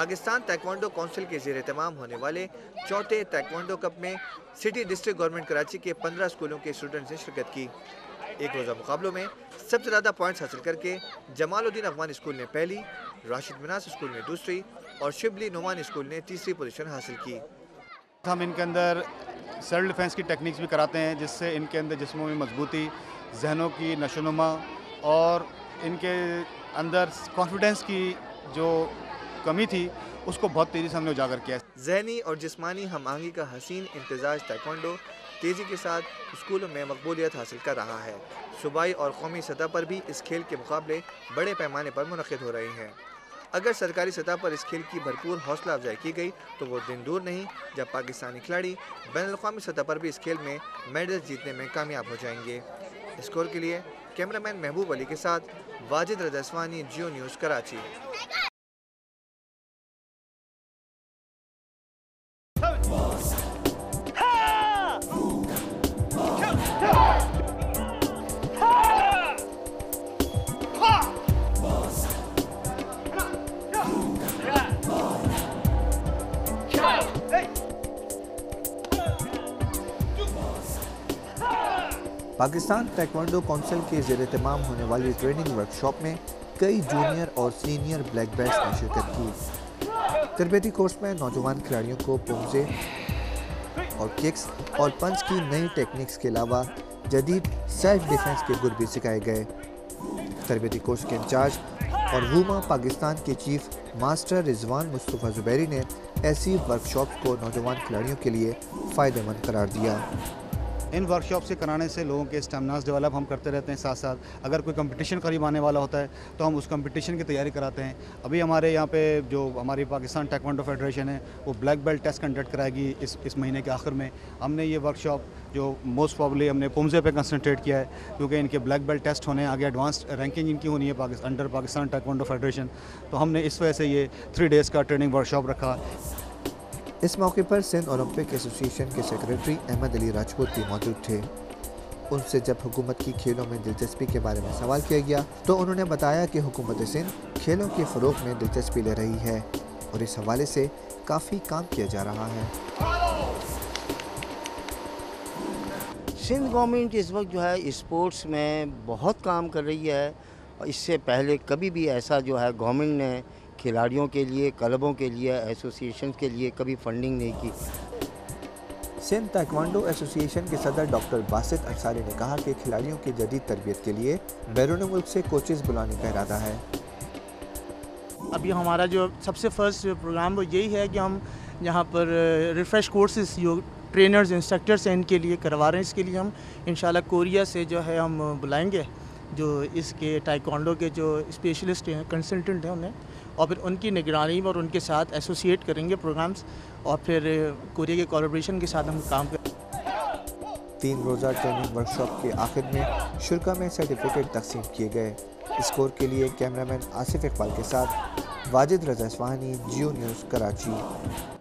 Pakistan तैकवांडो council के जेर तमाम होने वाले चौथे तैकवांडो कप में सिटी डिस्ट्रिक्ट गवर्नमेंट कराची के पंद्रह स्कूलों के स्टूडेंट्स ने शिरकत की। एक रोज़ा मुकाबलों में सबसे ज़्यादा पॉइंट्स हासिल करके जमालुद्दीन अफगान स्कूल ने पहली, राशिद मिनास स्कूल ने दूसरी और शिबली नुमान स्कूल ने तीसरी पोजीशन हासिल की। हम इनके अंदर सेल्फ डिफेंस की टेक्निक्स भी कराते हैं, जिससे इनके अंदर जिसमों में मजबूती, जहनों की नशोनुमा और इनके अंदर कॉन्फिडेंस की जो कमी थी, उसको बहुत तेज़ी से हमने उजागर किया। जहनी और जिस्मानी हम आहंगी का हसीन इम्तजाज ताइक्वांडो तेज़ी के साथ स्कूलों में मकबूलियत हासिल कर रहा है। सूबाई और कौमी सतह पर भी इस खेल के मुकाबले बड़े पैमाने पर मनद हो रहे हैं। अगर सरकारी सतह पर इस खेल की भरपूर हौसला अफजाई की गई तो वो दिन दूर नहीं, जब पाकिस्तानी खिलाड़ी बैन अवी सतह पर भी इस खेल में मेडल जीतने में कामयाब हो जाएँगे। स्कोर के लिए कैमरामैन महबूब अली के साथ Wajid Razaswani, Geo News, Karachi. Pakistan taekwondo council के जेर तमाम होने वाली ट्रेनिंग वर्कशॉप में कई जूनियर और सीनियर ब्लैक बेल्ट ने शिरकत की। तरबती कोर्स में नौजवान खिलाड़ियों को पुमजे और किक्स और पंच की नई टेक्निक्स के अलावा जदीद सेल्फ डिफेंस के गुर भी सिखाए गए। तरबती कोर्स के इंचार्ज और वूमा पाकिस्तान के चीफ मास्टर रिजवान मुस्तफ़ा जुबैरी ने ऐसी वर्कशॉप को नौजवान खिलाड़ियों के लिए फ़ायदेमंद करार दिया। इन वर्कशॉप से कराने से लोगों के स्टेमिनास डेवलप हम करते रहते हैं साथ साथ अगर कोई कंपटीशन करीब आने वाला होता है तो हम उस कंपटीशन की तैयारी कराते हैं। अभी हमारे यहाँ पे जो हमारी पाकिस्तान टेक्वांडो फेडरेशन है, वो ब्लैक बेल्ट टेस्ट कंडक्ट कराएगी इस इस महीने के आखिर में। हमने ये वर्कशॉप जो मोस्ट प्रॉब्ली हमने पुमजे पे कंसनट्रेट किया है, क्योंकि इनके ब्लैक बेल्ट टेस्ट होने आगे एडवांस रैंकिंग इनकी होनी है Pakistan under Pakistan taekwondo federation तो हमने इस वजह से ये थ्री डेज़ का ट्रेनिंग वर्कशॉप रखा। इस मौके पर सिंध ओलंपिक एसोसिएशन के सेक्रेटरी अहमद अली राजपूत भी मौजूद थे। उनसे जब हुकूमत की खेलों में दिलचस्पी के बारे में सवाल किया गया तो उन्होंने बताया कि हुकूमत सिंध खेलों के फ़रोग में दिलचस्पी ले रही है और इस हवाले से काफ़ी काम किया जा रहा है। सिंध गवर्नमेंट इस वक्त जो है स्पोर्ट्स में बहुत काम कर रही है। और इससे पहले कभी भी ऐसा जो है गवर्नमेंट ने खिलाड़ियों के लिए क्लबों के लिए एसोसिएशन के लिए कभी फंडिंग नहीं की। सिंध ताइक्वांडो एसोसिएशन के सदर डॉक्टर बासित अंसारी ने कहा कि खिलाड़ियों की जदीद तरबियत के लिए बैरून मुल्क से कोचेज़ बुलाने का इरादा है। अभी हमारा जो सबसे फ़र्स्ट प्रोग्राम वो यही है कि हम यहाँ पर रिफ़्रेश कोर्सेज जो ट्रेनर्स, इंस्ट्रक्टर्स हैं, इनके लिए करवा रहे हैं। इसके लिए हम इन कोरिया से जो है हम बुलाएँगे, जो इसके टाइकोंडो के जो स्पेशलिस्ट हैं कंसल्टेंट हैं उन्हें, और फिर उनकी निगरानी और उनके साथ एसोसिएट करेंगे प्रोग्राम्स और फिर कोरिया के कॉलोब्रेशन के साथ हम काम करेंगे तीन रोज़ा ट्रेनिंग वर्कशॉप के आखिर में शुरा में सर्टिफिकेट तकसीम किए गए। स्कोर के लिए कैमरामैन आसिफ इकबाल के साथ वाजिद रजा स्वानी जियो न्यूज़ कराची।